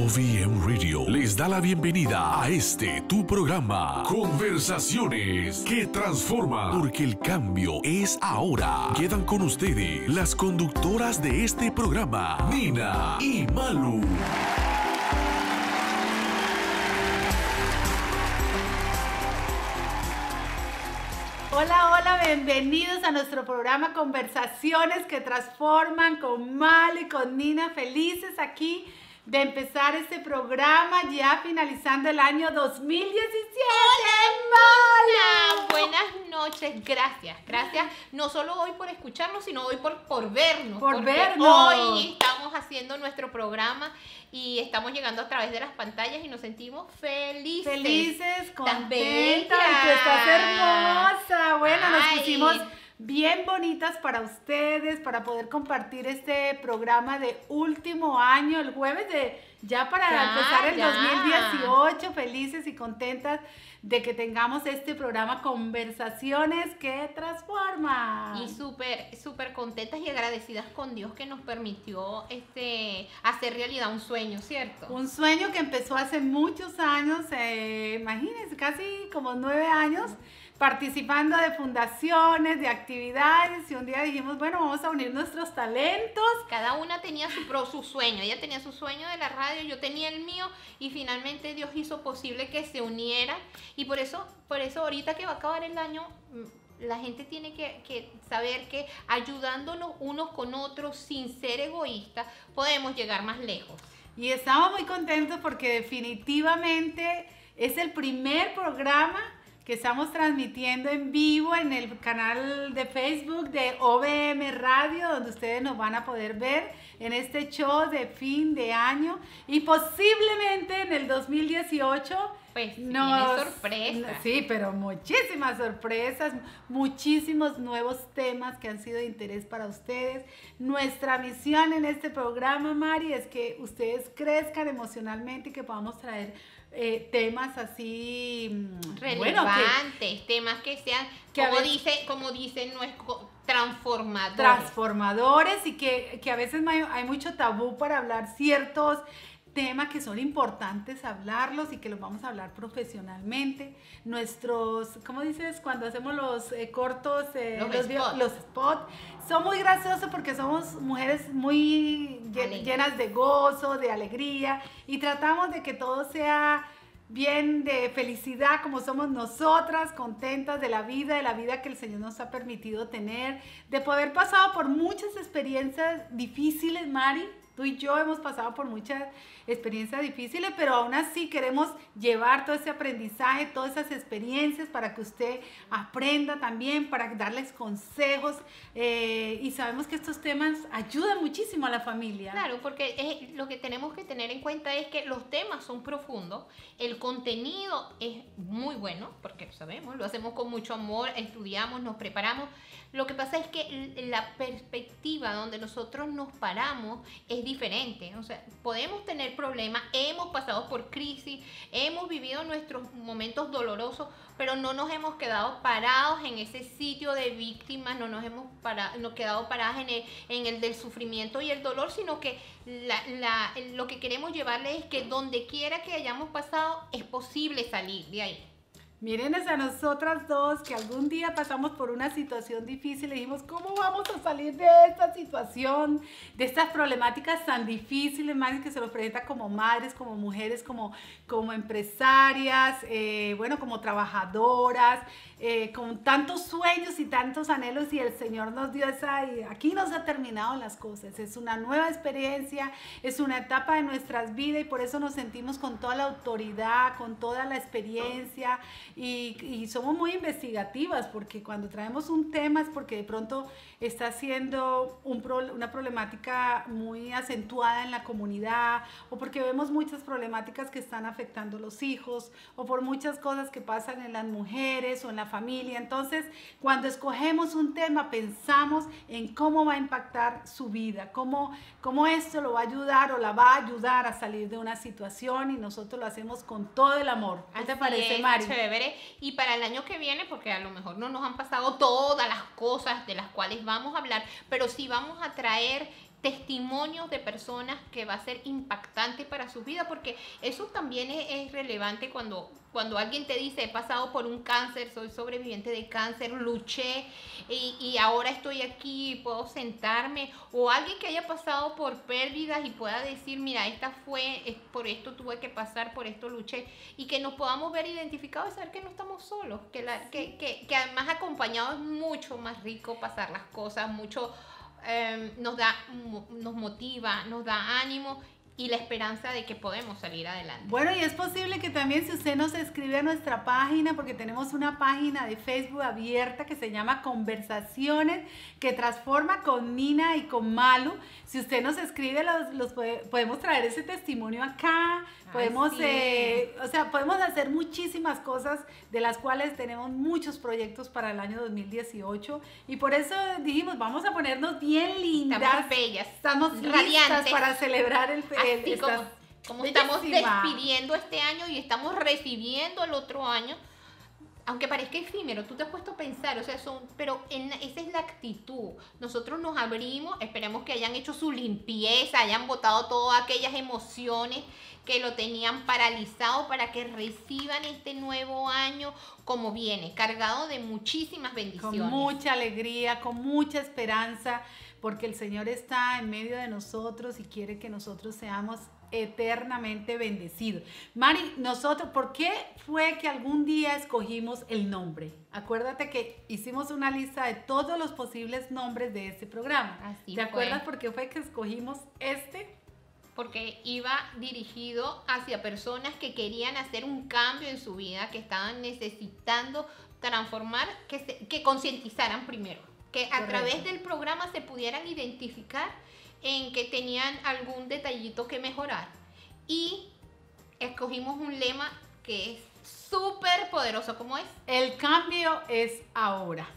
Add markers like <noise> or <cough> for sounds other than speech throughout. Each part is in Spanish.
OVM Radio les da la bienvenida a este tu programa Conversaciones que transforman porque el cambio es ahora. Quedan con ustedes las conductoras de este programa, Nina y Malu. Hola, hola, bienvenidos a nuestro programa Conversaciones que transforman con Mal y con Nina. Felices aquí de empezar este programa ya finalizando el año 2017. Hola, buenas noches, gracias, gracias no solo hoy por escucharnos, sino hoy por, por vernos. Por vernos. Hoy estamos haciendo nuestro programa y estamos llegando a través de las pantallas y nos sentimos felices. Felices, Tan contentas, tú estás hermosa. Bueno, nos pusimos bien bonitas para ustedes, para poder compartir este programa de último año, el jueves de ya para Ya, empezar el ya. 2018, felices y contentas de que tengamos este programa Conversaciones que transforman. Y súper, súper contentas y agradecidas con Dios que nos permitió este, hacer realidad un sueño, ¿cierto? Un sueño que empezó hace muchos años, eh, imagínense, casi como nueve años, participando de fundaciones, de actividades, y un día dijimos, bueno, vamos a unir nuestros talentos. Cada una tenía su, pro- su sueño. Ella tenía su sueño de la radio, yo tenía el mío y finalmente Dios hizo posible que se unieran. Y por eso, por eso ahorita que va a acabar el año, mm, la gente tiene que, que saber que ayudándonos unos con otros sin ser egoístas, podemos llegar más lejos. Y estamos muy contentos porque definitivamente es el primer programa que estamos transmitiendo en vivo en el canal de Facebook de OBM Radio, donde ustedes nos van a poder ver en este show de fin de año y posiblemente en el 2018. Pues nos- sorpresas. Sí, pero muchísimas sorpresas, muchísimos nuevos temas que han sido de interés para ustedes. Nuestra misión en este programa, Mari, es que ustedes crezcan emocionalmente y que podamos traer eh, temas así, mm, bueno, que- Relevantes, temas que sean, que como, veces- dice, como dicen, nuestro transformadores. transformadores y que, que a veces hay, hay mucho tabú para hablar ciertos temas que son importantes hablarlos y que los vamos a hablar profesionalmente. Nuestros, ¿cómo dices? Cuando hacemos los eh, cortos, eh, Los vi- spots. los spots, son muy graciosos porque somos mujeres muy lle- Alegres. llenas de gozo, de alegría y tratamos de que todo sea bien de felicidad como somos nosotras, contentas de la vida, de la vida que el Señor nos ha permitido tener, de poder pasado por muchas experiencias difíciles, Mari. Tú y yo hemos pasado por muchas experiencias difíciles, pero aún así queremos llevar todo ese aprendizaje, todas esas experiencias para que usted aprenda también, para darles consejos. eh, y sabemos que estos temas ayudan muchísimo a la familia. Claro, porque es- lo que tenemos que tener en cuenta es que los temas son profundos, el contenido es muy bueno, porque lo sabemos, lo hacemos con mucho amor, estudiamos, nos preparamos. Lo que pasa es que la perspectiva donde nosotros nos paramos es diferente. O sea, podemos tener problemas, hemos pasado por crisis, hemos vivido nuestros momentos dolorosos, pero no nos hemos quedado parados en ese sitio de víctimas, no nos hemos para- no quedado paradas en el, en el del sufrimiento y el dolor, sino que la- la- lo que queremos llevarle es que donde quiera que hayamos pasado es posible salir de ahí. Mírenos a nosotras dos que algún día pasamos por una situación difícil y dijimos, ¿cómo vamos a salir de esta situación, de estas problemáticas tan difíciles, más que se nos presenta como madres, como mujeres, como, como empresarias, eh, bueno, como trabajadoras, eh, con tantos sueños y tantos anhelos y el Señor nos dio esa, y aquí nos ha terminado las cosas, es una nueva experiencia, es una etapa de nuestras vidas y por eso nos sentimos con toda la autoridad, con toda la experiencia y, y somos muy investigativas porque cuando traemos un tema es porque de pronto está siendo un pro- una problemática muy acentuada en la comunidad o porque vemos muchas problemáticas que están afectando a los hijos o por muchas cosas que pasan en las mujeres o en la familia. Entonces, cuando escogemos un tema, pensamos en cómo va a impactar su vida, cómo, cómo esto lo va a ayudar o la va a ayudar a salir de una situación y nosotros lo hacemos con todo el amor. ¿Qué te parece, es, Mari? Chévere. Y para el año que viene, porque a lo mejor no nos han pasado todas las cosas de las cuales vamos a hablar, pero sí vamos a traer testimonios de personas que va a ser impactante para su vida, porque eso también es, es relevante cuando cuando alguien te dice, he pasado por un cáncer, soy sobreviviente de cáncer, luché y, y, ahora estoy aquí, puedo sentarme, o alguien que haya pasado por pérdidas y pueda decir, mira, esta fue, por esto tuve que pasar, por esto luché, y que nos podamos ver identificados y saber que no estamos solos, que, la, que, que, que además acompañado es mucho más rico pasar las cosas, mucho... Eh, nos da, nos motiva, nos da ánimo y la esperanza de que podemos salir adelante. Bueno, y es posible que también si usted nos escribe a nuestra página, porque tenemos una página de Facebook abierta que se llama Conversaciones que transforma con Nina y con Malu. Si usted nos escribe, los podemos traer ese testimonio acá, podemos, eh, o sea, podemos hacer muchísimas cosas de las cuales tenemos muchos proyectos para el año 2018 y por eso dijimos, vamos a ponernos bien lindas. Estamos bellas. Estamos radiantes para celebrar el, Así como, como estamos despidiendo este año y estamos recibiendo el otro año, aunque parezca efímero, tú te has puesto a pensar, o sea, son, pero en, esa es la actitud. Nosotros nos abrimos, esperemos que hayan hecho su limpieza, hayan botado todas aquellas emociones que lo tenían paralizado para que reciban este nuevo año como viene, cargado de muchísimas bendiciones. Con mucha alegría, con mucha esperanza porque el Señor está en medio de nosotros y quiere que nosotros seamos eternamente bendecidos. Mari, nosotros, ¿por qué fue que algún día escogimos el nombre? Acuérdate que hicimos una lista de todos los posibles nombres de este programa. Así ¿Te acuerdas por qué fue que escogimos este? Porque iba dirigido hacia personas que querían hacer un cambio en su vida, que estaban necesitando transformar, que, que concientizaran primero que a través del programa se pudieran identificar en que tenían algún detallito que mejorar. Y escogimos un lema que es súper poderoso, como es? El cambio es ahora.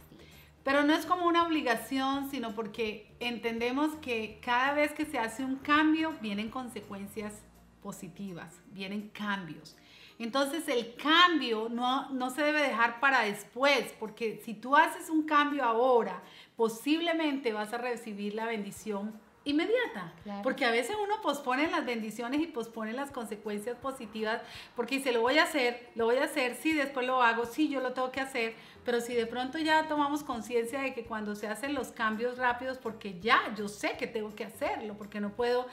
Pero no es como una obligación, sino porque entendemos que cada vez que se hace un cambio vienen consecuencias positivas, vienen cambios. Entonces el cambio no, no se debe dejar para después, porque si tú haces un cambio ahora, posiblemente vas a recibir la bendición inmediata. Porque a veces uno pospone las bendiciones y pospone las consecuencias positivas porque dice, lo voy a hacer, lo voy a hacer, sí, después lo hago, sí, yo lo tengo que hacer, pero si de pronto ya tomamos conciencia de que cuando se hacen los cambios rápidos, porque ya yo sé que tengo que hacerlo, porque no puedo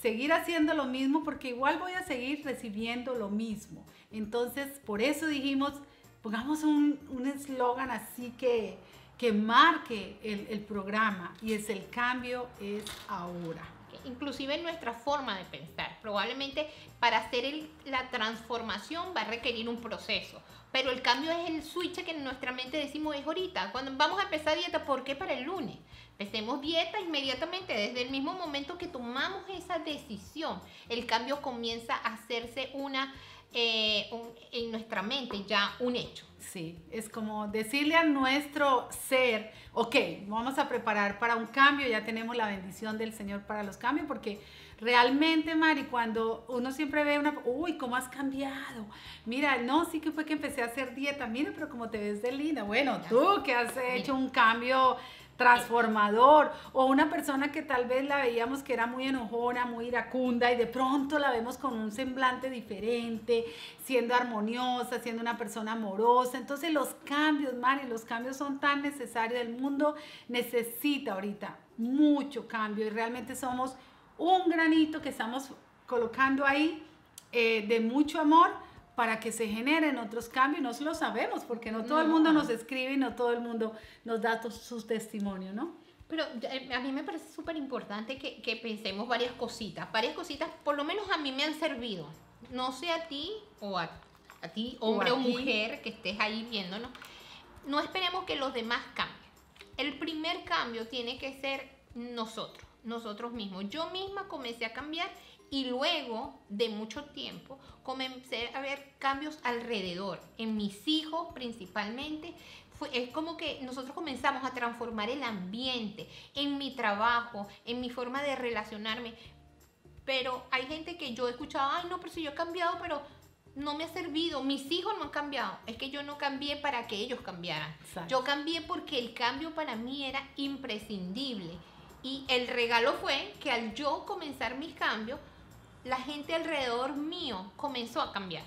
seguir haciendo lo mismo porque igual voy a seguir recibiendo lo mismo. Entonces, por eso dijimos, pongamos un eslogan así que, que marque el, el, programa y es el cambio es ahora. Inclusive en nuestra forma de pensar. Probablemente para hacer la transformación va a requerir un proceso. Pero el cambio es el switch que en nuestra mente decimos es ahorita. Cuando vamos a empezar dieta, ¿por qué para el lunes? Empecemos dieta inmediatamente, desde el mismo momento que tomamos esa decisión, el cambio comienza a hacerse una, eh, en nuestra mente ya un hecho. Sí, es como decirle a nuestro ser, ok, vamos a preparar para un cambio, ya tenemos la bendición del Señor para los cambios, porque realmente, Mari, cuando uno siempre ve una, uy, ¿cómo has cambiado? Mira, no, sí que fue que empecé a hacer dieta, mira, pero como te ves de linda, bueno, tú que has hecho un cambio transformador o una persona que tal vez la veíamos que era muy enojona, muy iracunda y de pronto la vemos con un semblante diferente, siendo armoniosa, siendo una persona amorosa. Entonces los cambios, Mari, los cambios son tan necesarios. El mundo necesita ahorita mucho cambio y realmente somos un granito que estamos colocando ahí eh, de mucho amor para que se generen otros cambios. No lo sabemos porque no todo el mundo nos escribe y no todo el mundo nos da sus testimonios, ¿no? Pero eh, a mí me parece súper importante que, que, pensemos varias cositas. Varias cositas, por lo menos a mí me han servido. No sé a ti o a, a ti, hombre o, o mujer, que estés ahí viéndonos. No esperemos que los demás cambien. El primer cambio tiene que ser nosotros, nosotros mismos. Yo misma comencé a cambiar y luego de mucho tiempo comencé a ver cambios alrededor, en mis hijos principalmente. Fue, es como que nosotros comenzamos a transformar el ambiente, en mi trabajo, en mi forma de relacionarme. Pero hay gente que yo he escuchado, ay no, pero si yo he cambiado, pero no me ha servido, mis hijos no han cambiado, es que yo no cambié para que ellos cambiaran. Yo cambié porque el cambio para mí era imprescindible Y el regalo fue que al yo comenzar mis cambios, la gente alrededor mío comenzó a cambiar.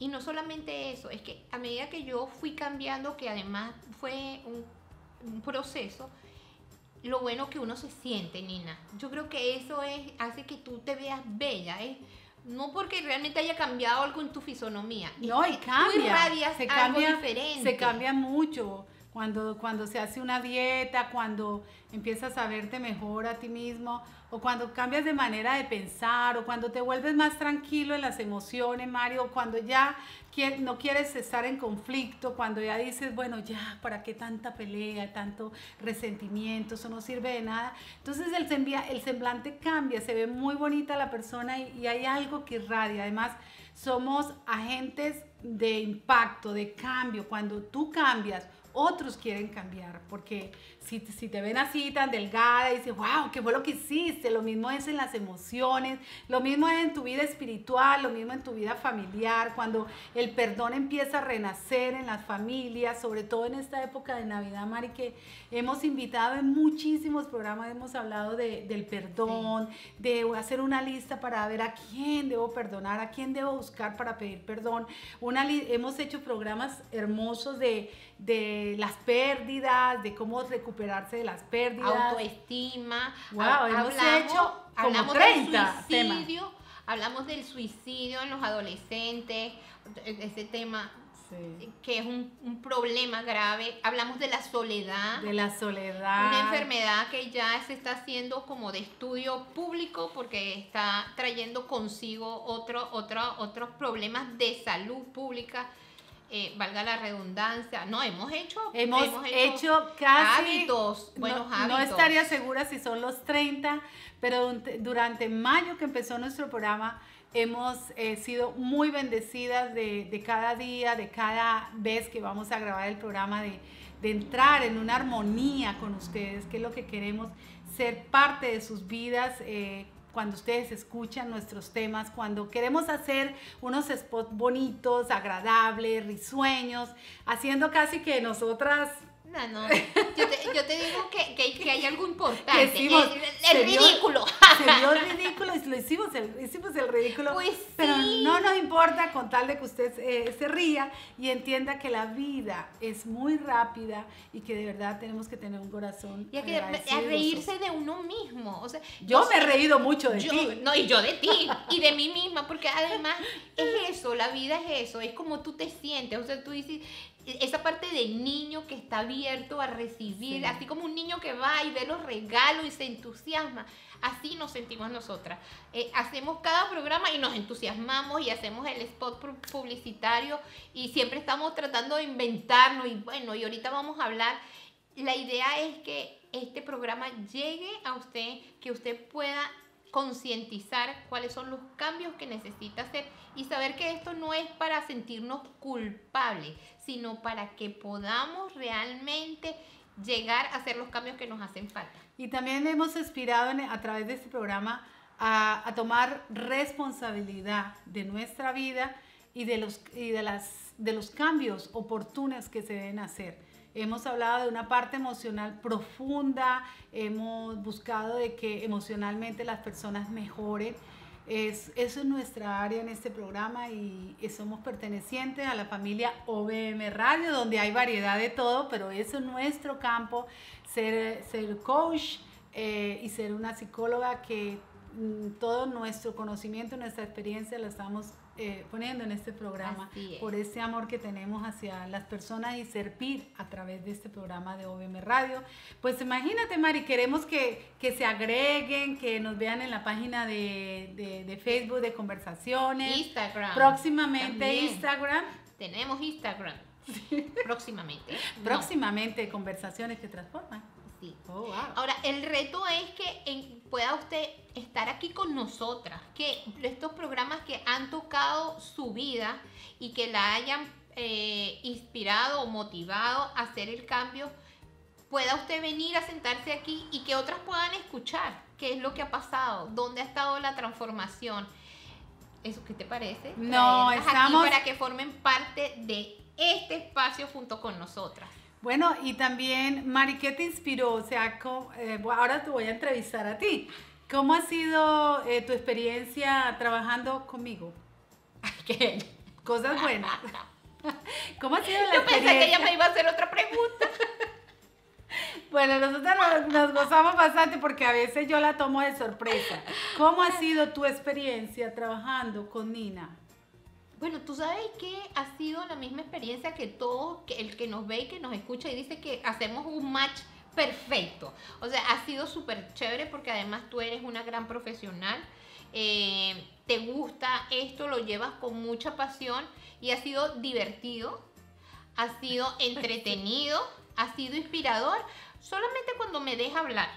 Y no solamente eso, es que a medida que yo fui cambiando, que además fue un, un proceso, lo bueno que uno se siente, Nina. Yo creo que eso es, hace que tú te veas bella, ¿eh? No porque realmente haya cambiado algo en tu fisonomía. No, y cambia. se cambia, diferente. Se cambia mucho. Cuando, cuando se hace una dieta, cuando empiezas a verte mejor a ti mismo, o cuando cambias de manera de pensar, o cuando te vuelves más tranquilo en las emociones, Mario, cuando ya no quieres estar en conflicto, cuando ya dices, bueno, ya, ¿para qué tanta pelea, tanto resentimiento? Eso no sirve de nada. Entonces el, el semblante cambia, se ve muy bonita la persona y, y hay algo que irradia. Además, somos agentes de impacto, de cambio. Cuando tú cambias, otros quieren cambiar, porque si, si, te ven así tan delgada y dices, wow, ¿qué fue lo que hiciste? Lo mismo es en las emociones, lo mismo es en tu vida espiritual, lo mismo en tu vida familiar, cuando el perdón empieza a renacer en las familias, sobre todo en esta época de Navidad, Mari, que hemos invitado en muchísimos programas, hemos hablado de, del perdón, de hacer una lista para ver a quién debo perdonar, a quién debo buscar para pedir perdón. Una, hemos hecho programas hermosos de, de las pérdidas, de cómo recuperar recuperarse de las pérdidas. Autoestima. Wow, hemos hecho como 30 del suicidio, Hablamos del suicidio en los adolescentes, ese tema que es un, un, problema grave. Hablamos de la soledad. De la soledad. Una enfermedad que ya se está haciendo como de estudio público porque está trayendo consigo otro, otro, otros problemas de salud pública eh, valga la redundancia, no, hemos hecho, hemos, hecho, casi hábitos, buenos no, hábitos. No estaría segura si son los 30, pero durante mayo que empezó nuestro programa, hemos eh, sido muy bendecidas de, de, cada día, de cada vez que vamos a grabar el programa, de, de entrar en una armonía con ustedes, que es lo que queremos, ser parte de sus vidas. Eh, cuando ustedes escuchan nuestros temas, cuando queremos hacer unos spots bonitos, agradables, risueños, haciendo casi que nosotras no, no. Yo te, yo te digo que, que, que, hay algo importante. Hicimos, el, ridículo. se vio ridículo y lo hicimos el, hicimos el ridículo. Pues pero no nos importa con tal de que usted eh, se ría y entienda que la vida es muy rápida y que de verdad tenemos que tener un corazón. Y hay que reírse de uno mismo. O sea, yo me he reído mucho de yo, ti. No, y yo de ti y de mí misma, porque además es eso, la vida es eso, es como tú te sientes. O sea, tú dices, esa parte de niño que está abierto a recibir, así como un niño que va y ve los regalos y se entusiasma. Así nos sentimos nosotras. Eh, hacemos cada programa y nos entusiasmamos y hacemos el spot publicitario y siempre estamos tratando de inventarnos y bueno, y ahorita vamos a hablar. La idea es que este programa llegue a usted, que usted pueda concientizar cuáles son los cambios que necesita hacer y saber que esto no es para sentirnos culpables, sino para que podamos realmente llegar a hacer los cambios que nos hacen falta. Y también hemos inspirado a través de este programa a, a, tomar responsabilidad de nuestra vida y de los, y de, las, de los cambios oportunos que se deben hacer. Hemos hablado de una parte emocional profunda, hemos buscado de que emocionalmente las personas mejoren. Es, eso es nuestra área en este programa y, somos pertenecientes a la familia OBM Radio, donde hay variedad de todo, pero eso es nuestro campo, ser, coach eh, y ser una psicóloga que mm, todo nuestro conocimiento, nuestra experiencia la estamos eh, poniendo en este programa por ese amor que tenemos hacia las personas y servir a través de este programa de OBM Radio. Pues imagínate, Mari, queremos que, que se agreguen, que nos vean en la página de, de, Facebook de conversaciones. Instagram. Próximamente Instagram. Tenemos Instagram. Próximamente. <laughs> Próximamente conversaciones que transforman. Oh, Ahora, el reto es que pueda usted estar aquí con nosotras, que estos programas que han tocado su vida y que la hayan eh, inspirado o motivado a hacer el cambio, pueda usted venir a sentarse aquí y que otras puedan escuchar qué es lo que ha pasado, dónde ha estado la transformación. ¿Eso qué te parece? No, estamos... Aquí para que formen parte de este espacio junto con nosotras. Bueno, y también, Mari, ¿qué te inspiró? O sea, eh, ahora te voy a entrevistar a ti. ¿Cómo ha sido eh, tu experiencia trabajando conmigo? <laughs> ¿Qué? Cosas buenas. <laughs> ¿Cómo ha sido la Yo experiencia? pensé que ella me iba a hacer otra pregunta. <laughs> Bueno, nosotros nos, gozamos bastante porque a veces yo la tomo de sorpresa. ¿Cómo ha sido tu experiencia trabajando con Nina? Bueno, tú sabes que ha sido la misma experiencia que todo, que el que nos ve y que nos escucha y dice que hacemos un match perfecto. O sea, ha sido súper chévere porque además tú eres una gran profesional. Eh, te gusta esto, lo llevas con mucha pasión y ha sido divertido, ha sido <laughs> entretenido, ha sido inspirador, solamente cuando me deja hablar.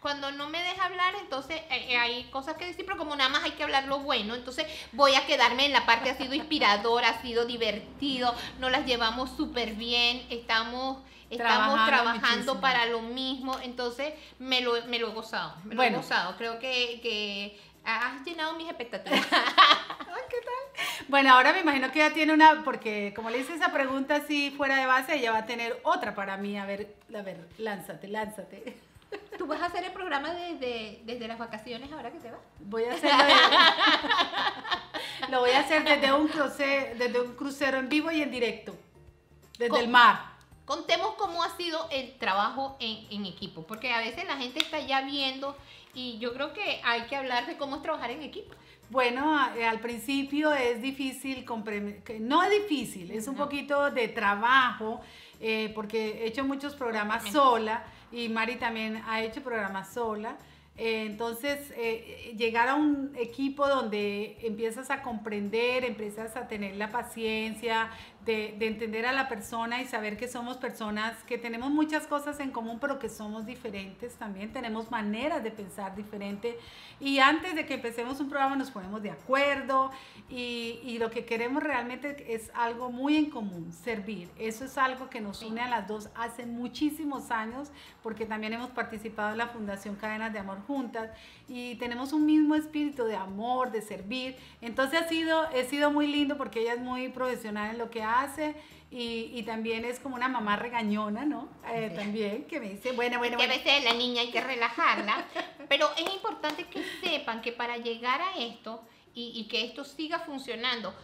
Cuando no me deja hablar, entonces eh, eh, hay cosas que decir, pero como nada más hay que hablar lo bueno, entonces voy a quedarme en la parte, ha sido inspirador, ha sido divertido, nos las llevamos súper bien, estamos, estamos trabajando, para lo mismo, entonces me lo, me lo he gozado, me lo he gozado, creo que, que has llenado mis expectativas. <laughs> ¿Qué tal? Bueno, ahora me imagino que ya tiene una, porque como le hice esa pregunta así fuera de base, ella va a tener otra para mí. A ver, a ver, lánzate, lánzate. ¿Tú vas a hacer el programa desde, desde las vacaciones ahora que te vas? Voy a hacerlo. <laughs> lo voy a hacer desde un, crucero, desde un crucero en vivo y en directo. Desde el mar. Contemos cómo ha sido el trabajo en, en, equipo, porque a veces la gente está ya viendo y yo creo que hay que hablar de cómo es trabajar en equipo. Bueno, al principio es difícil, no es difícil, es un poquito de trabajo, eh, porque he hecho muchos programas sola y Mari también ha hecho programas sola. Eh, entonces, eh, llegar a un equipo donde empiezas a comprender, empiezas a tener la paciencia, de, entender a la persona y saber que somos personas que tenemos muchas cosas en común, pero que somos diferentes también, tenemos maneras de pensar diferente. Y antes de que empecemos un programa nos ponemos de acuerdo y, y, lo que queremos realmente es algo muy en común, servir. Eso es algo que nos une a las dos hace muchísimos años, porque también hemos participado en la Fundación Cadenas de Amor Juntas y tenemos un mismo espíritu de amor, de servir. Entonces ha sido, ha sido muy lindo porque ella es muy profesional en lo que hace y, y, también es como una mamá regañona, ¿no? Eh, también, que me dice, bueno, bueno, que a veces la niña hay que relajarla, <laughs> pero es importante que sepan que para llegar a esto y, y que esto siga funcionando,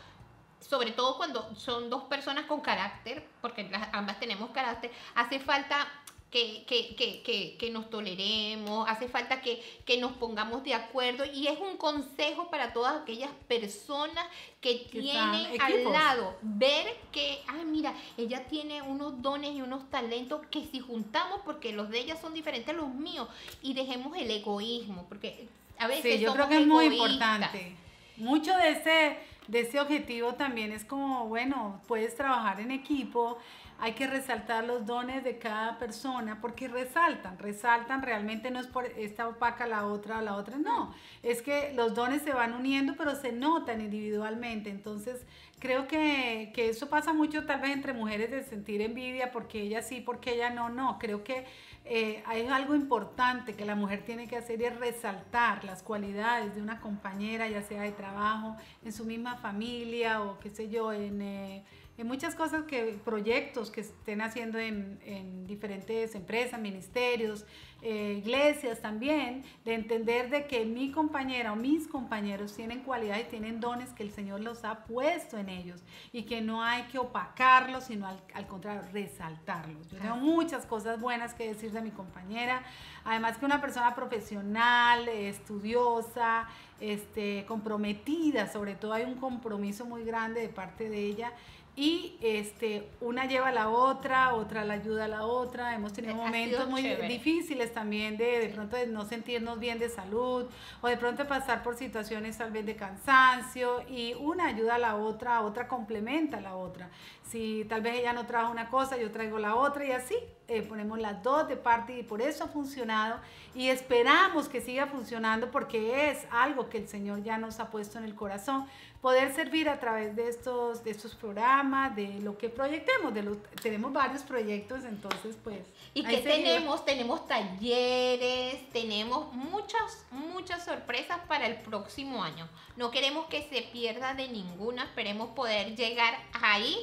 sobre todo cuando son dos personas con carácter, porque las, ambas tenemos carácter, hace falta que, que, que, que, nos toleremos, hace falta que, nos pongamos de acuerdo y es un consejo para todas aquellas personas que tienen al lado, ver que, ay mira, ella tiene unos dones y unos talentos que si juntamos, porque los de ella son diferentes a los míos, y dejemos el egoísmo, porque a veces... Sí, yo creo que es muy importante. Mucho de ese, de ese objetivo también es como, bueno, puedes trabajar en equipo, hay que resaltar los dones de cada persona porque resaltan, resaltan realmente no es por esta opaca la otra o la otra, no, es que los dones se van uniendo pero se notan individualmente, entonces creo que, que eso pasa mucho tal vez entre mujeres de sentir envidia porque ella sí, porque ella no, no, creo que eh, hay algo importante que la mujer tiene que hacer y es resaltar las cualidades de una compañera, ya sea de trabajo, en su misma familia o qué sé yo, en... Eh, en muchas cosas que, proyectos que estén haciendo en, en diferentes empresas, ministerios, eh, iglesias también, de entender de que mi compañera o mis compañeros tienen cualidades y tienen dones que el Señor los ha puesto en ellos y que no hay que opacarlos, sino al, al contrario, resaltarlos. Yo tengo muchas cosas buenas que decir de mi compañera, además que una persona profesional, estudiosa, este, comprometida, sobre todo hay un compromiso muy grande de parte de ella y este, una lleva a la otra, otra la ayuda a la otra. Hemos tenido momentos muy difíciles también de de pronto de no sentirnos bien de salud o de pronto pasar por situaciones tal vez de cansancio y una ayuda a la otra, otra complementa a la otra. Si tal vez ella no trajo una cosa, yo traigo la otra y así eh, ponemos las dos de parte y por eso ha funcionado y esperamos que siga funcionando porque es algo que el Señor ya nos ha puesto en el corazón poder servir a través de estos, de estos programas, de lo que proyectemos, de los, tenemos varios proyectos, entonces pues... ¿Y que tenemos? Tenemos talleres, tenemos muchas, muchas sorpresas para el próximo año. No queremos que se pierda de ninguna, esperemos poder llegar ahí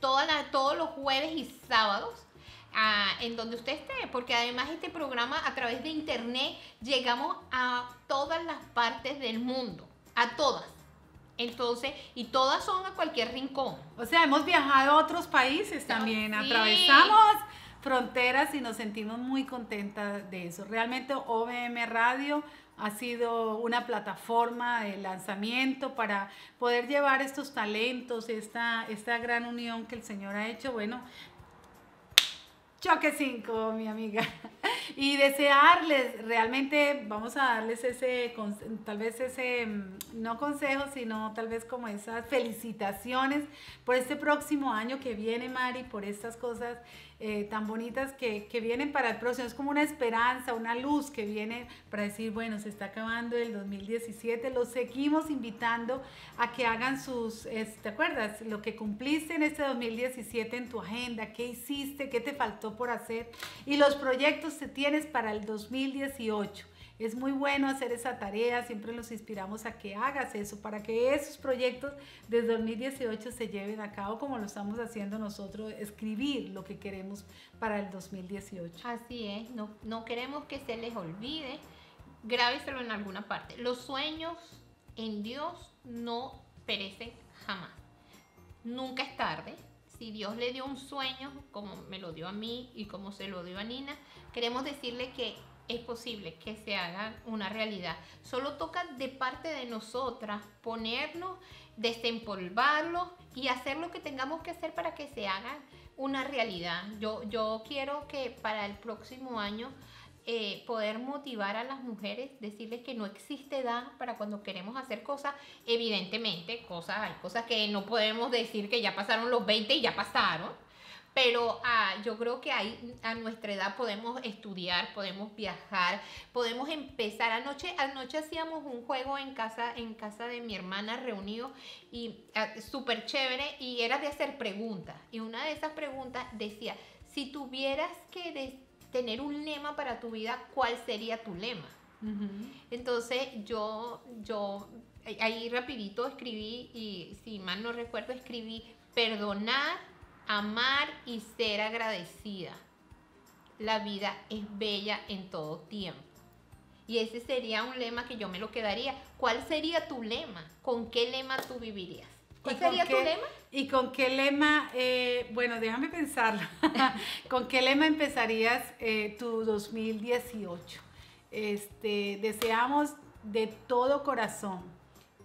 toda todos los jueves y sábados en donde usted esté, porque además este programa a través de internet llegamos a todas las partes del mundo, a todas. Entonces, y todas son a cualquier rincón. O sea, hemos viajado a otros países también, atravesamos fronteras y nos sentimos muy contentas de eso. Realmente OBM Radio ha sido una plataforma de lanzamiento para poder llevar estos talentos, esta, esta gran unión que el Señor ha hecho. Bueno, choque 5, mi amiga. <laughs> Y desearles, realmente vamos a darles ese, tal vez ese, mm, no consejo, sino tal vez como esas felicitaciones por este próximo año que viene, Mari, por estas cosas eh, tan bonitas que, que, vienen para el próximo. Es como una esperanza, una luz que viene para decir, bueno, se está acabando el 2017. Los seguimos invitando a que hagan sus, ¿te acuerdas? Lo que cumpliste en este 2017 en tu agenda, qué hiciste, qué te faltó por hacer y los proyectos que tienes para el 2018. Es muy bueno hacer esa tarea, siempre los inspiramos a que hagas eso, para que esos proyectos de 2018 se lleven a cabo como lo estamos haciendo nosotros, escribir lo que queremos para el 2018. Así es, no, no queremos que se les olvide, grábeselo en alguna parte. Los sueños en Dios no perecen jamás. Nunca es tarde. Si Dios le dio un sueño, como me lo dio a mí y como se lo dio a Nina, queremos decirle que es posible que se haga una realidad. Solo toca de parte de nosotras ponernos, desempolvarlo y hacer lo que tengamos que hacer para que se haga una realidad. Yo, yo quiero que para el próximo año eh, poder motivar a las mujeres, decirles que no existe edad para cuando queremos hacer cosas, evidentemente, cosas, hay cosas que no podemos decir que ya pasaron los 20 y ya pasaron, pero ah, yo creo que ahí a nuestra edad podemos estudiar, podemos viajar, podemos empezar. Anoche, anoche hacíamos un juego en casa, en casa de mi hermana reunido y ah, súper chévere y era de hacer preguntas. Y una de esas preguntas decía, si tuvieras que tener un lema para tu vida, ¿cuál sería tu lema? Entonces yo, yo ahí rapidito escribí y si mal no recuerdo escribí perdonar amar y ser agradecida. La vida es bella en todo tiempo. Y ese sería un lema que yo me lo quedaría. ¿Cuál sería tu lema? ¿Con qué lema tú vivirías? ¿Cuál sería tu lema? ¿Y con qué lema? Eh, bueno, déjame pensarlo. <laughs> ¿Con qué lema empezarías eh, tu 2018? Este, deseamos de todo corazón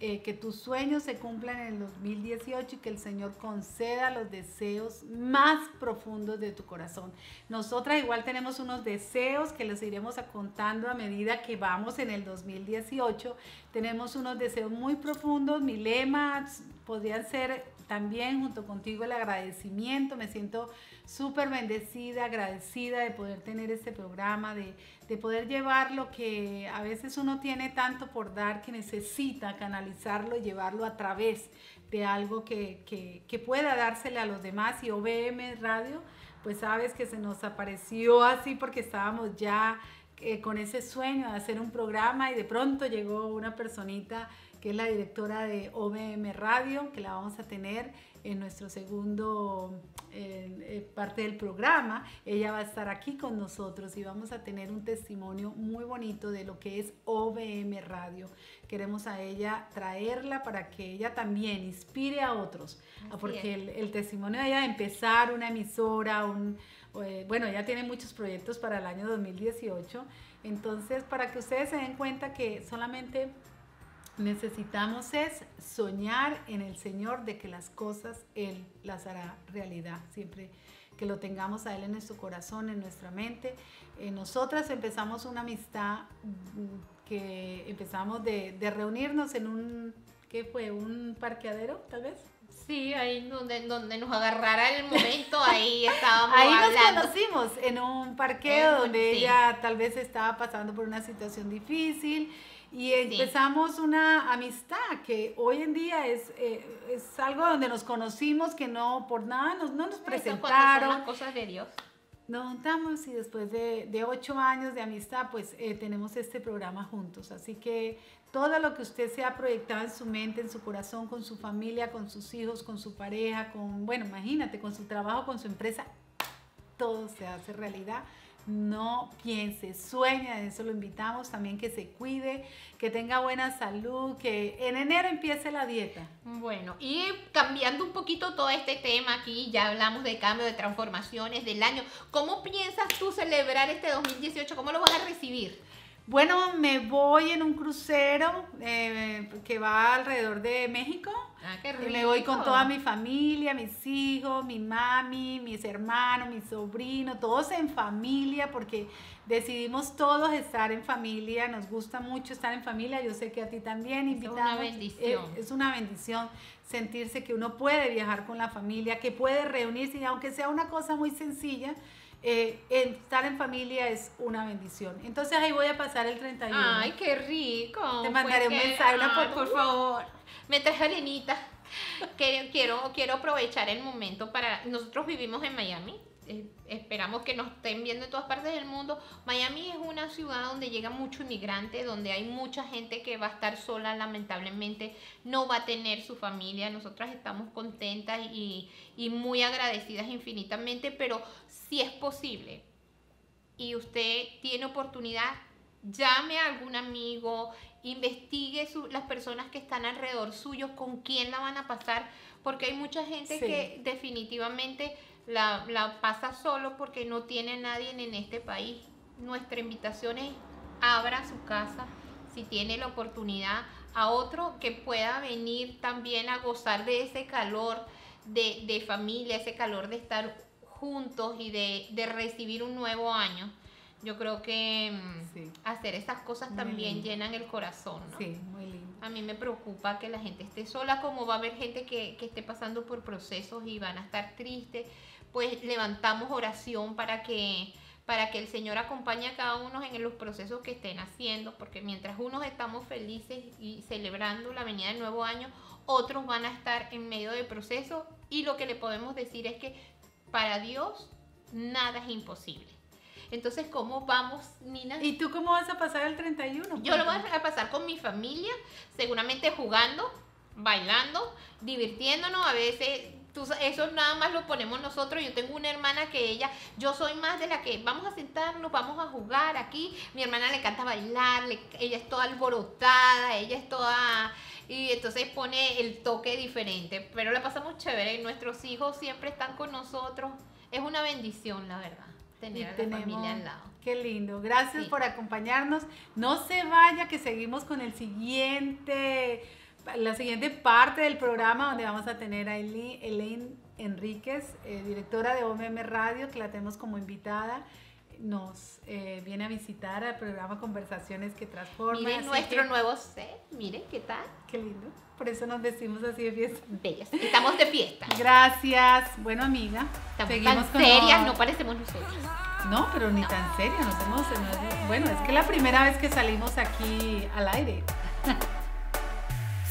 eh, que tus sueños se cumplan en el 2018 y que el Señor conceda los deseos más profundos de tu corazón. Nosotras igual tenemos unos deseos que los iremos contando a medida que vamos en el 2018. Tenemos unos deseos muy profundos. Mi lema podría ser también junto contigo el agradecimiento. Me siento súper bendecida, agradecida de poder tener este programa, de, de, poder llevar lo que a veces uno tiene tanto por dar que necesita canalizarlo y llevarlo a través de algo que, que, que pueda dársele a los demás. Y OBM Radio, pues sabes que se nos apareció así porque estábamos ya eh, con ese sueño de hacer un programa y de pronto llegó una personita que es la directora de OBM Radio, que la vamos a tener en nuestro segundo eh, parte del programa. Ella va a estar aquí con nosotros y vamos a tener un testimonio muy bonito de lo que es OBM Radio. Queremos a ella traerla para que ella también inspire a otros, porque el, testimonio de ella de empezar una emisora, un, eh, bueno, ella tiene muchos proyectos para el año 2018. Entonces, para que ustedes se den cuenta que solamente necesitamos es soñar en el Señor de que las cosas Él las hará realidad, siempre que lo tengamos a Él en nuestro corazón, en nuestra mente. Eh, nosotras empezamos una amistad mm, que empezamos de, reunirnos en un, ¿qué fue? ¿Un parqueadero tal vez? Sí, ahí donde, donde nos agarrara el <laughs> momento, ahí estábamos Ahí nos conocimos, en un parqueo donde ella tal vez estaba pasando por una situación difícil y empezamos una amistad que hoy en día es, eh, es algo donde nos conocimos, que no por nada nos, no nos presentaron. Son las cosas de Dios. Nos juntamos y después de, de ocho años de amistad, pues eh, tenemos este programa juntos. Así que todo lo que usted se ha proyectado en su mente, en su corazón, con su familia, con sus hijos, con su pareja, con, bueno, imagínate, con su trabajo, con su empresa, todo se hace realidad. No piense, sueña, eso lo invitamos también que se cuide, que tenga buena salud, que en enero empiece la dieta. Bueno, y cambiando un poquito todo este tema aquí, ya hablamos de cambio, de transformaciones del año. ¿Cómo piensas tú celebrar este 2018? ¿Cómo lo vas a recibir? Bueno, me voy en un crucero eh, que va alrededor de México. Ah, qué Y me voy con toda mi familia, mis hijos, mi mami, mis hermanos, mis sobrinos, todos en familia, porque decidimos todos estar en familia. Nos gusta mucho estar en familia. Yo sé que a ti también. Es una bendición. Eh, es una bendición sentirse que uno puede viajar con la familia, que puede reunirse, y aunque sea una cosa muy sencilla. Eh, estar en familia es una bendición. Entonces ahí voy a pasar el 31. Ay, qué rico. Te mandaré un que- mensaje, una ay, foto. por favor. Me arenita. <laughs> Quiero, quiero, quiero aprovechar el momento para... Nosotros vivimos en Miami. Esperamos que nos estén viendo en todas partes del mundo. Miami es una ciudad donde llega mucho inmigrante, donde hay mucha gente que va a estar sola, lamentablemente no va a tener su familia. Nosotras estamos contentas y, y muy agradecidas infinitamente, pero si es posible y usted tiene oportunidad, llame a algún amigo, investigue su- las personas que están alrededor suyo, con quién la van a pasar, porque hay mucha gente Sí. que definitivamente la, la pasa solo porque no tiene a nadie en este país. Nuestra invitación es abra su casa si tiene la oportunidad a otro que pueda venir también a gozar de ese calor de, de familia, ese calor de estar juntos y de, de recibir un nuevo año. Yo creo que mm, Sí. hacer esas cosas Muy también lindo. llenan el corazón, ¿no? Sí, muy lindo. A mí me preocupa que la gente esté sola, como va a haber gente que, que esté pasando por procesos y van a estar tristes. Pues levantamos oración para que, para que el Señor acompañe a cada uno en los procesos que estén haciendo, porque mientras unos estamos felices y celebrando la venida del nuevo año, otros van a estar en medio de procesos y lo que le podemos decir es que para Dios nada es imposible. Entonces, ¿cómo vamos, Nina? ¿Y tú cómo vas a pasar el 31? Yo lo voy a pasar con mi familia, seguramente jugando, bailando, divirtiéndonos. A veces tú eso nada más lo ponemos nosotros. Yo tengo una hermana que ella, yo soy más de la que vamos a sentarnos, vamos a jugar aquí. Mi hermana le encanta bailar, le- ella es toda alborotada, ella es toda... Y entonces pone el toque diferente, pero la pasamos chévere. Nuestros hijos siempre están con nosotros. Es una bendición, la verdad, Y tener a la tenemos- familia al lado. Qué lindo. Gracias Sí. por acompañarnos. No se vaya, que seguimos con el siguiente, la siguiente parte del programa donde vamos a tener a Elaine Enríquez, eh, directora de OMM Radio, que la tenemos como invitada. Nos eh, viene a visitar al programa Conversaciones que Transforman. Miren nuestro que- nuevo set, miren qué tal. Qué lindo. Por eso nos vestimos así de fiesta. Bellas. Estamos de fiesta. Gracias. Bueno, amiga. Estamos tan con serias, no parecemos nosotros. No, pero ni tan serio, nos hemos, bueno, es que la primera vez que salimos aquí al aire.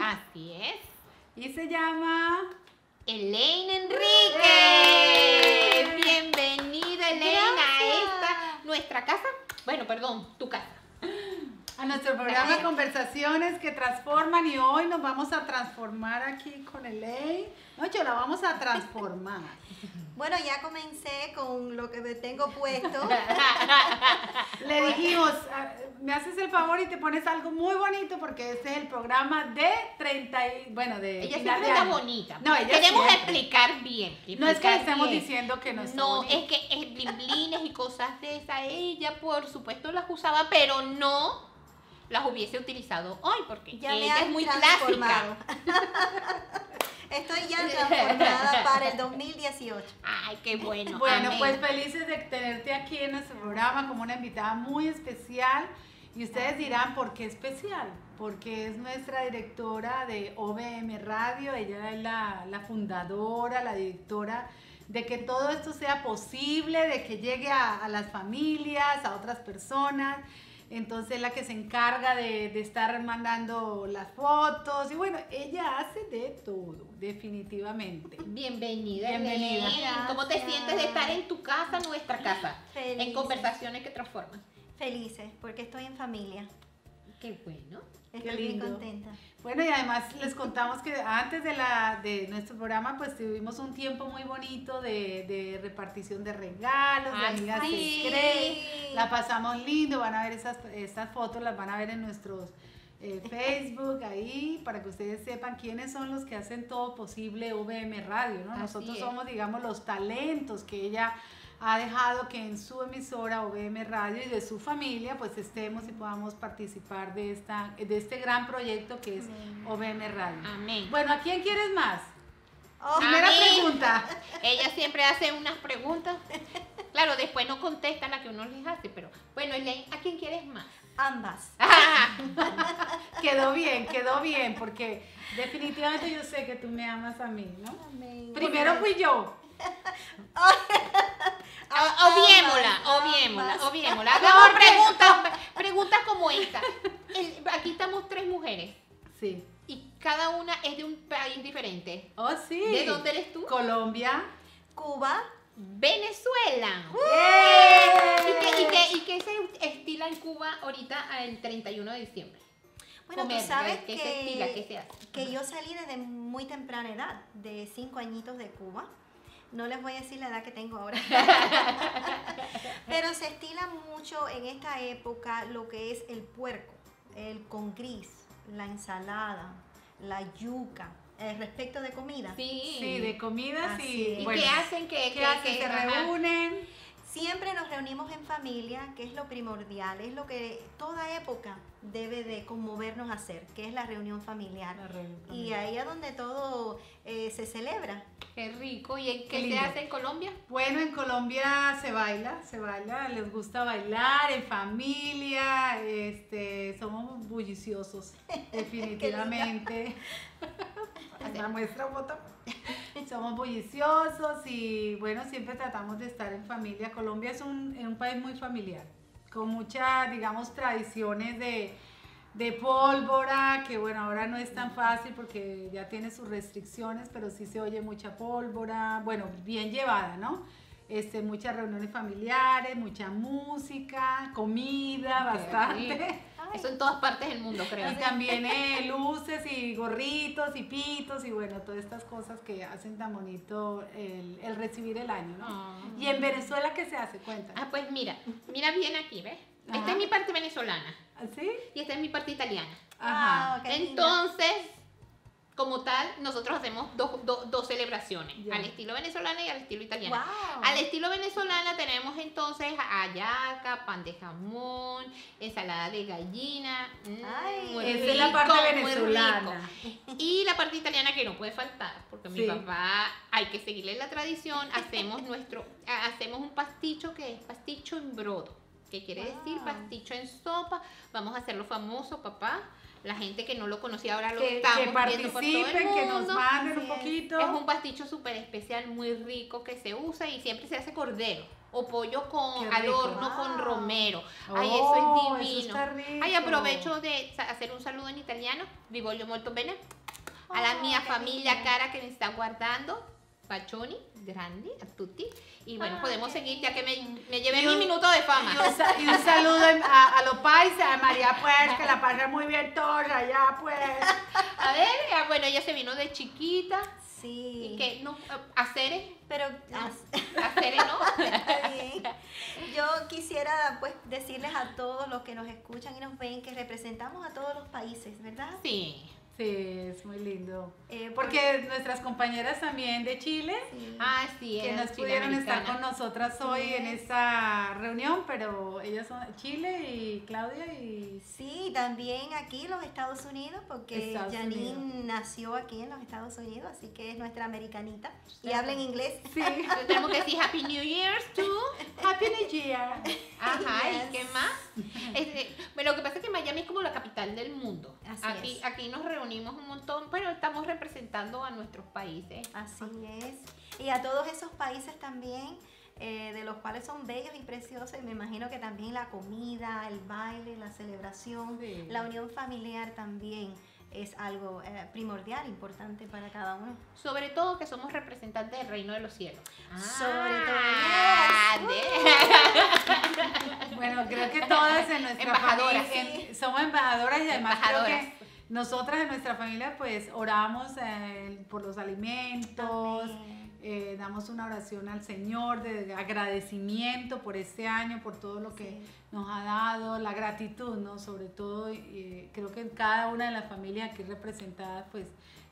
Así es. Y se llama... Elaine Enrique. Bienvenida, Elaine, a esta nuestra casa. Bueno, perdón, tu casa. A nuestro programa Conversaciones que transforman y hoy nos vamos a transformar aquí con Elaine. No, yo la vamos a transformar. <laughs> Bueno, ya comencé con lo que me tengo puesto. <laughs> Le dijimos, ah, me haces el favor y te pones algo muy bonito porque este es el programa de 30 y, bueno, de Ella siempre de está año. bonita. No, ella Queremos siempre. explicar bien. No es que le estemos bien. diciendo que no está No, es que es blimblines y cosas de esa. Ella, por supuesto, las usaba, pero no las hubiese utilizado hoy porque Ya me ella es muy transformado. clásica. <laughs> Estoy ya transformada para el 2018. Ay, qué bueno. <laughs> Bueno, amén. pues felices de tenerte aquí en nuestro programa como una invitada muy especial. Y ustedes dirán, ¿por qué especial? Porque es nuestra directora de OBM Radio, ella es la, la fundadora, la directora de que todo esto sea posible, de que llegue a, a las familias, a otras personas. Entonces la que se encarga de, de estar mandando las fotos y bueno, ella hace de todo, definitivamente. Bienvenida, Bienvenida. ¿Cómo te sientes de estar en tu casa, nuestra casa? En conversaciones que transforman. Felices, porque estoy en familia. Qué bueno. Estoy Qué muy lindo. contenta. Bueno, y además les contamos que antes de, la, de nuestro programa, pues tuvimos un tiempo muy bonito de, de repartición de regalos, de Ay, amigas sí. secretas. La pasamos lindo, van a ver esas, estas fotos, las van a ver en nuestros eh, <laughs> Facebook ahí, para que ustedes sepan quiénes son los que hacen todo posible VM Radio, ¿no? Así Nosotros es. somos, digamos, los talentos que ella ha dejado que en su emisora OBM Radio y de su familia pues estemos y podamos participar de, esta, de este gran proyecto que es OBM Radio. Amén. Bueno, ¿a quién quieres más? Oh, Primera Amén. pregunta. <laughs> Ella siempre hace unas preguntas. Claro, después no contesta la que uno les hace, pero bueno, Elaine, ¿a quién quieres más? ambas. <laughs> Quedó bien, quedó bien, porque definitivamente yo sé que tú me amas a mí, ¿no? Amén. Primero fui yo. <laughs> O- Obviémosla, obviémosla, obviémosla. Hagamos preguntas, preguntas como esta. El- aquí estamos tres mujeres Sí. y cada una es de un país diferente. Oh, sí. ¿De dónde eres tú? Colombia. Cuba. Venezuela. ¡Eh! ¿Y qué, y qué- y qué se estila en Cuba ahorita el 31 de diciembre? Bueno, Comer, tú sabes ¿qué que, se estila? ¿Qué se hace? que yo salí desde muy temprana edad, de cinco añitos de Cuba. No les voy a decir la edad que tengo ahora. <laughs> Pero se estila mucho en esta época lo que es el puerco, el con gris, la ensalada, la yuca. Eh, respecto de comida, Sí. Sí, de comidas Así y es. ¿Y bueno, qué hacen? ¿Qué, ¿qué qué- hacen? qué- Se reúnen. Siempre nos reunimos en familia, que es lo primordial, es lo que toda época debe de conmovernos a hacer, que es la reunión familiar. La reunión Y familiar. ahí es donde todo eh, se celebra. Qué rico. ¿Y en Qué qué se hace en Colombia? Bueno, en Colombia se baila, se baila, les gusta bailar en familia, este, somos bulliciosos, <laughs> definitivamente. <laughs> La muestra foto. <laughs> Somos bulliciosos y bueno, siempre tratamos de estar en familia. Colombia es un, es un país muy familiar, con muchas, digamos, tradiciones de, de pólvora, que bueno, ahora no es tan fácil porque ya tiene sus restricciones, pero sí se oye mucha pólvora, bueno, bien llevada, ¿no? Este, muchas reuniones familiares, mucha música, comida, bastante. Eso en todas partes del mundo, creo. Y <laughs> también eh, luces y gorritos y pitos y bueno, todas estas cosas que hacen tan bonito el, el recibir el año, ¿no? Ah. Y en Venezuela, ¿qué se hace? Cuenta. Ah, pues mira, mira bien aquí, ¿ves? Esta es mi parte venezolana ¿Así? y esta es mi parte italiana. Ajá. Ah. Entonces, como tal, nosotros hacemos dos, dos- dos celebraciones, al estilo venezolano y al estilo italiano. Wow. Al estilo venezolano tenemos entonces hallaca, pan de jamón, ensalada de gallina. mm, Ay, muy Esa es la parte venezolana. Y la parte italiana que no puede faltar, porque mi papá hay que seguirle la tradición, hacemos nuestro, ha- hacemos un pasticho que es pasticho en brodo, que quiere decir pasticho en sopa. Vamos a hacerlo famoso, papá. La gente que no lo conocía ahora lo Que, estamos que viendo por todo el que nos manden un poquito. Es un pasticho súper especial, muy rico que se usa y siempre se hace cordero o pollo con al horno con Wow. romero. Ay, Oh, eso es divino. rico. Ay, aprovecho de hacer un saludo en italiano. Vi voglio molto bene. A la Oh, mia qué familia cara que me está guardando. Bacioni, grandi a tutti. Y bueno, podemos seguir ya que me, me llevé Y mi un- minuto de fama. Y un, sa- y un saludo a, a los paisas, a María pues, que la pasen muy bien todos allá pues. A ver, bueno, ella se vino de chiquita. Sí. Y que no, hacer, Pero hacer, ¿no? <laughs> Está bien. Yo quisiera pues decirles a todos los que nos escuchan y nos ven que representamos a todos los países, ¿verdad? Sí. Sí, es muy lindo. Eh, Porque nuestras compañeras también de Chile, sí. Ah, sí, que era no pudieron estar con nosotras hoy Sí. en esta reunión, pero ellas son Chile y Claudia y... Sí, también aquí en los Estados Unidos, porque Estados Janine Unidos. nació aquí en los Estados Unidos, así que es nuestra americanita y habla en inglés. Sí. <laughs> Tenemos que decir Happy New Year too. Happy New Year. Ajá, Yes. ¿y qué más? Este, bueno, lo que pasa es que Miami es como la capital del mundo. Así aquí, es. aquí nos reunimos un montón, pero estamos representando a nuestros países. Así es. Y a todos esos países también, eh, de los cuales son bellos y preciosos, y me imagino que también la comida, el baile, la celebración, Sí. la unión familiar también es algo eh, primordial, importante para cada uno. Sobre todo que somos representantes del reino de los cielos. Sobre todo, Ah, de- <laughs> Bueno, creo que todas en nuestra Embajadoras, familia en- somos embajadoras y además creo Embajadoras. que nosotras en nuestra familia pues oramos eh, por los alimentos, eh, damos una oración al Señor de agradecimiento por este año, por todo lo que Sí. nos ha dado, la gratitud, ¿no? Sobre todo, eh, creo que en cada una de las familias aquí representadas, pues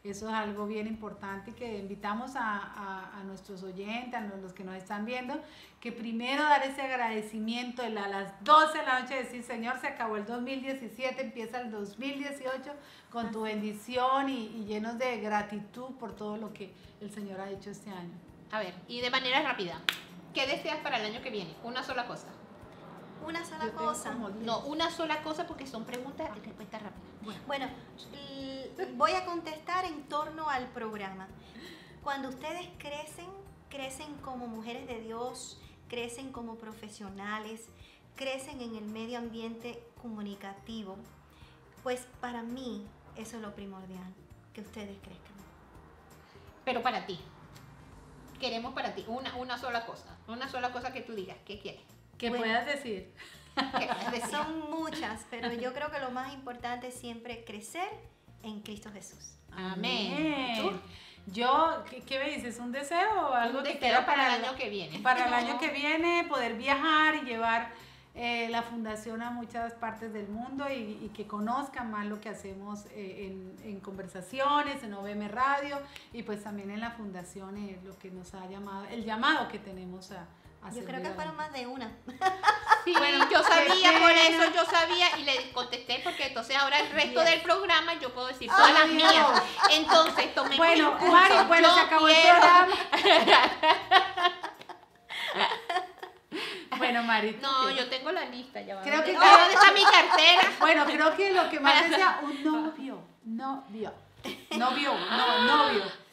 eso es algo bien importante y que invitamos a, a- a nuestros oyentes, a los que nos están viendo, que primero dar ese agradecimiento a las 12 de la noche, decir, Señor, se acabó el 2017, empieza el 2018 con tu bendición y, y llenos de gratitud por todo lo que el Señor ha hecho este año. A ver, y de manera rápida, ¿qué deseas para el año que viene? Una sola cosa. Una sola cosa. No, una sola cosa porque son preguntas y respuestas rápidas. Bueno, voy a contestar en torno al programa. Cuando ustedes crecen, crecen como mujeres de Dios, crecen como profesionales, crecen en el medio ambiente comunicativo, pues para mí eso es lo primordial, que ustedes crezcan. Pero para ti. Queremos para ti una, una sola cosa. Una sola cosa que tú digas. ¿Qué quieres? Que Bueno. puedas decir. ¿Qué quieres decir? <laughs> Son muchas, pero yo creo que lo más importante es siempre crecer en Cristo Jesús. Amén. ¿Tú? Yo, ¿qué, qué me dices? ¿Un deseo o algo Un que deseo quiera para el el- año que viene. Para el año que viene, poder viajar y llevar eh, la fundación a muchas partes del mundo y, y que conozcan más lo que hacemos eh, en, en conversaciones, en OBM Radio y pues también en la fundación, eh, lo que nos ha llamado, el llamado que tenemos a, Yo creo que fueron más de una. <laughs> Sí, Bueno, yo sabía, por eso yo sabía y le contesté porque entonces ahora el resto del programa yo puedo decir todas las mías. Entonces tomé Bueno, mi curso. Bueno, se acabó el quiero- programa. <laughs> bueno, Mari. No, ¿qué? yo tengo la lista ya. va. Creo que ¿Dónde cada- está mi cartera? <laughs> Bueno, creo que lo que más decía, un novio, novio, novio, no, novio.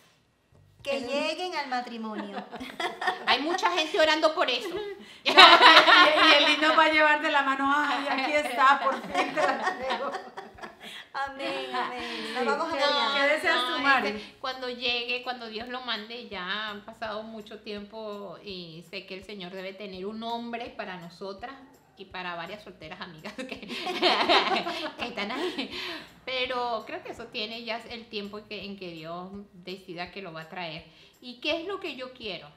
Que lleguen al matrimonio. <laughs> Hay mucha gente orando por eso. <laughs> Y, y el niño va a llevar de la mano, ay, aquí está, por fin te la traigo. Amén, amén. Sí, vamos a ¿qué- apoyar. qué deseas tú, este, cuando llegue, cuando Dios lo mande, ya han pasado mucho tiempo y sé que el Señor debe tener un hombre para nosotras y para varias solteras amigas que, <laughs> que están ahí. Pero creo que eso tiene ya el tiempo que, en que Dios decida que lo va a traer. ¿Y qué es lo que yo quiero?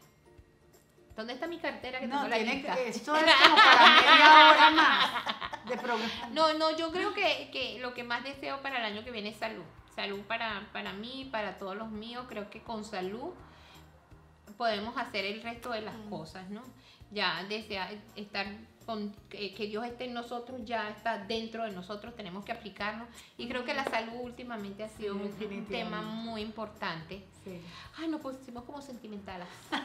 ¿Dónde está mi cartera que No, la tiene lista? que, esto es <laughs> como para media hora más de programa. No, no, yo creo que, que lo que más deseo para el año que viene es salud. Salud para, para mí, para todos los míos. Creo que con salud podemos hacer el resto de las Mm. cosas, ¿no? Ya desea estar con que, que Dios esté en nosotros, ya está dentro de nosotros, tenemos que aplicarnos. Y creo que la salud últimamente ha sido Sí, un- tema muy importante. Sí. Ay, nos pusimos como sentimentales. <laughs>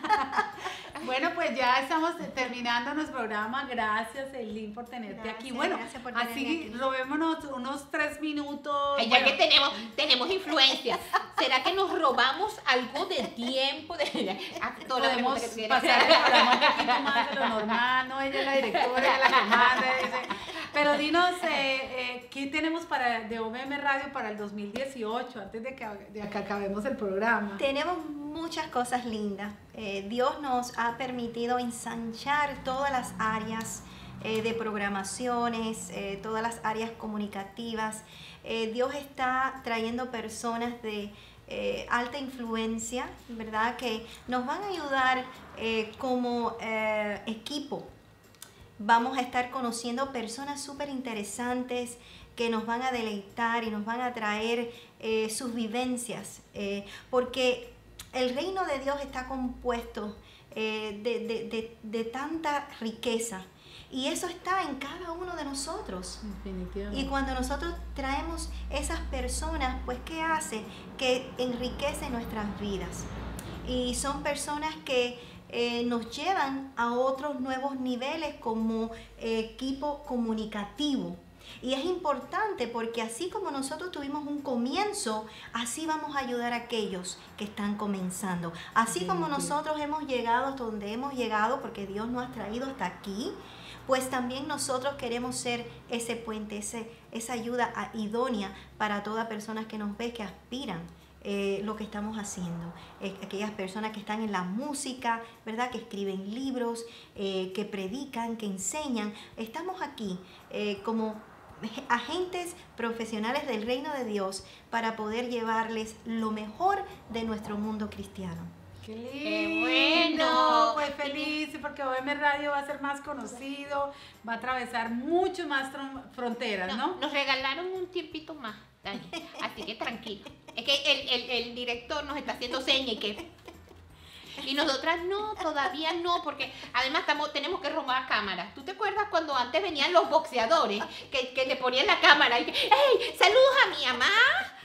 Bueno, pues ya estamos terminando nuestro programa. Gracias, Eileen, por tenerte Gracias, aquí. Bueno, por así aquí. robémonos unos tres minutos. Ay, ya Bueno, que tenemos, tenemos influencia, ¿será que nos robamos algo de tiempo? <laughs> De, Ah, la podemos que pasar el programa un poquito más de lo normal, ¿no? Ella es la directora, Pero dinos, eh, eh, ¿qué tenemos para de OVM Radio para el 2018, antes de que, acabemos el programa? Tenemos muchas cosas lindas. Eh, Dios nos ha permitido ensanchar todas las áreas eh, de programaciones, todas las áreas comunicativas. Dios está trayendo personas de alta influencia, ¿verdad? Que nos van a ayudar como equipo vamos a estar conociendo personas súper interesantes que nos van a deleitar y nos van a traer eh, sus vivencias, eh, porque el reino de Dios está compuesto eh, de, de- de- de tanta riqueza y eso está en cada uno de nosotros. Y cuando nosotros traemos esas personas, pues ¿qué hace? Que enriquece nuestras vidas. Y son personas que eh, nos llevan a otros nuevos niveles como eh, equipo comunicativo. Y es importante porque así como nosotros tuvimos un comienzo, así vamos a ayudar a aquellos que están comenzando. Así como nosotros hemos llegado hasta donde hemos llegado, porque Dios nos ha traído hasta aquí, pues también nosotros queremos ser ese puente, ese, esa ayuda idónea para todas personas que nos ve, que aspiran eh, lo que estamos haciendo. Aquellas personas que están en la música, ¿verdad? Que escriben libros, eh, que predican, que enseñan. Estamos aquí eh, como agentes profesionales del reino de Dios para poder llevarles lo mejor de nuestro mundo cristiano. ¡Qué lindo! ¡Qué bueno! Pues feliz porque OM Radio va a ser más conocido, va a atravesar mucho más fronteras, No, ¿no? Nos regalaron un tiempito más, Dani. Así que tranquilo. Es que el, el- el director nos está haciendo señas y que. Y nosotras no, todavía no, porque además estamos, tenemos que robar cámaras. ¿Tú te acuerdas cuando antes venían los boxeadores que, que le ponían la cámara y que, ¡hey! ¡Saludos a mi mamá!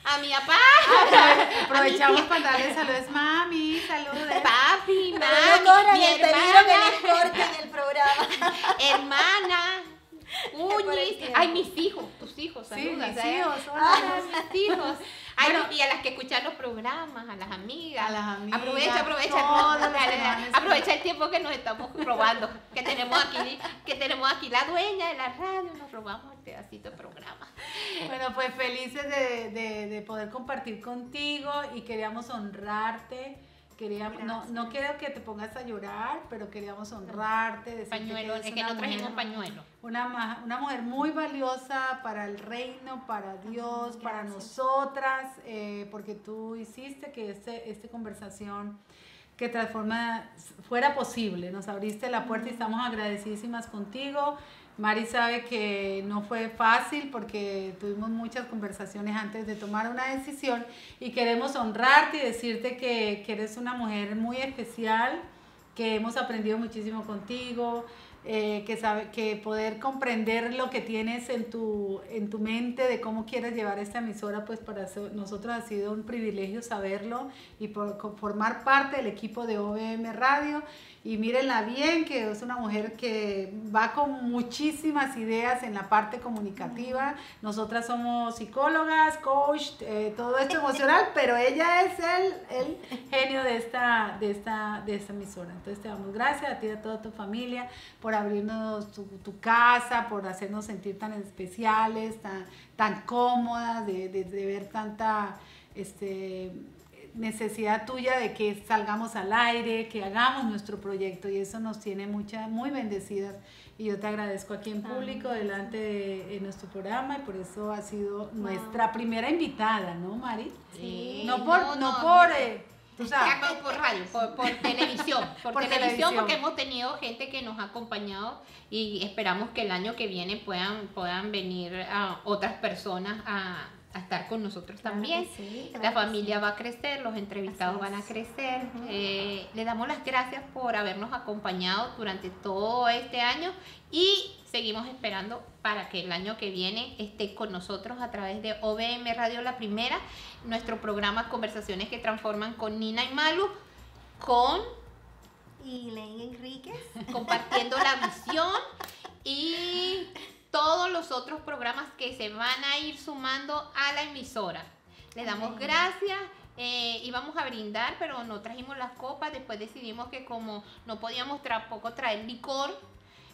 ¡A mi papá! <laughs> Aprovechamos para darle saludos, mami, saludos. ¡Papi! ¡Mami! ¡Mi hermana! el corte en el programa. <laughs> ¡Hermana! <laughs> Uñis, ay, mis hijos, tus hijos, Sí, saludas. mis ¿eh? hijos, <laughs> hola. Ah, mis hijos. Ay, Bueno. y a las que escuchan los programas, a las amigas. A las amigas, Aprovecha, aprovecha. <laughs> aprovecha el tiempo que nos estamos robando. Que tenemos aquí, que tenemos aquí la dueña de la radio, nos robamos el pedacito de programa. Bueno, pues felices de, de- de poder compartir contigo y queríamos honrarte. Queríamos, no, no quiero que te pongas a llorar, pero queríamos honrarte. Pañuelo, eres es que no trajimos mujer- pañuelo. Una, una mujer muy valiosa para el reino, para Dios, para nosotras, eh, porque tú hiciste que este, esta conversación que transforma fuera posible. Nos abriste la puerta y estamos agradecidísimas contigo. Mari sabe que no fue fácil porque tuvimos muchas conversaciones antes de tomar una decisión y queremos honrarte y decirte que, que eres una mujer muy especial, que hemos aprendido muchísimo contigo, eh, que sabe que poder comprender lo que tienes en tu, en tu mente de cómo quieres llevar esta emisora, pues para so- nosotros ha sido un privilegio saberlo y por, formar parte del equipo de OBM Radio. Y mírenla bien, que es una mujer que va con muchísimas ideas en la parte comunicativa. Nosotras somos psicólogas, coach, eh, todo esto emocional, <laughs> pero ella es el, el genio de esta, de, esta, de esta emisora. Entonces te damos gracias a ti y a toda tu familia por abrirnos tu, tu casa, por hacernos sentir tan especiales, tan, tan cómodas, de, de- de ver tanta este, necesidad tuya de que salgamos al aire, que hagamos nuestro proyecto y eso nos tiene mucha, muy bendecidas. Y yo te agradezco aquí en público, delante de, de nuestro programa, y por eso ha sido nuestra primera invitada, ¿no, Mari? Sí, No por, no, no, no, por, eh, Ya sabes. por, por radio, por, por <laughs> televisión, por, Por televisión, televisión. porque hemos tenido gente que nos ha acompañado y esperamos que el año que viene puedan, puedan venir a otras personas a, a estar con nosotros Claro también. que sí, claro la familia va a crecer, los entrevistados van a crecer. Eh, le damos las gracias por habernos acompañado durante todo este año y seguimos esperando para que el año que viene esté con nosotros a través de OBM Radio La Primera, nuestro programa Conversaciones que Transforman con Nina y Malu, con Y Elaine Enríquez. compartiendo la <laughs> visión y todos los otros programas que se van a ir sumando a la emisora. Le damos gracias eh, íbamos a brindar, pero no trajimos las copas. Después decidimos que como no podíamos tampoco traer licor,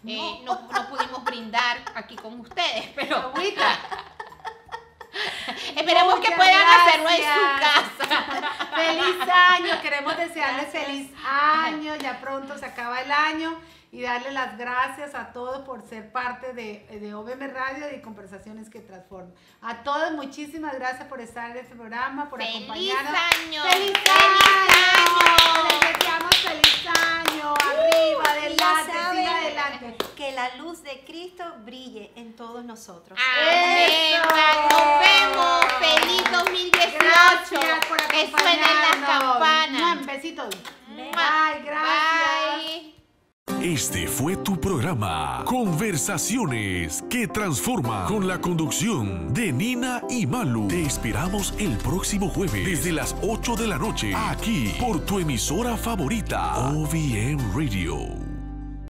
eh, no. no pudimos brindar aquí con ustedes, <laughs> pero Agüita. <laughs> esperemos que Muchas puedan hacerlo en su casa. <laughs> Feliz año, queremos desearles Gracias. feliz año, ya pronto se acaba el año y darle las gracias a todos por ser parte de, de OBM Radio y de Conversaciones que Transforman. A todos muchísimas gracias por estar en este programa, por ¡Feliz acompañarnos. año! ¡Feliz, ¡Feliz año! Les deseamos feliz año, arriba, Y ya adelante, siga adelante. Que la luz de Cristo brille en todos nosotros. Amén. Nos vemos. Feliz 2018. Gracias por que suenen las campanas. Un besito. Bye, gracias. Bye. Este fue tu programa Conversaciones que transforman con la conducción de Nina y Malu. Te esperamos el próximo jueves desde las 8 de la noche aquí por tu emisora favorita OVM Radio.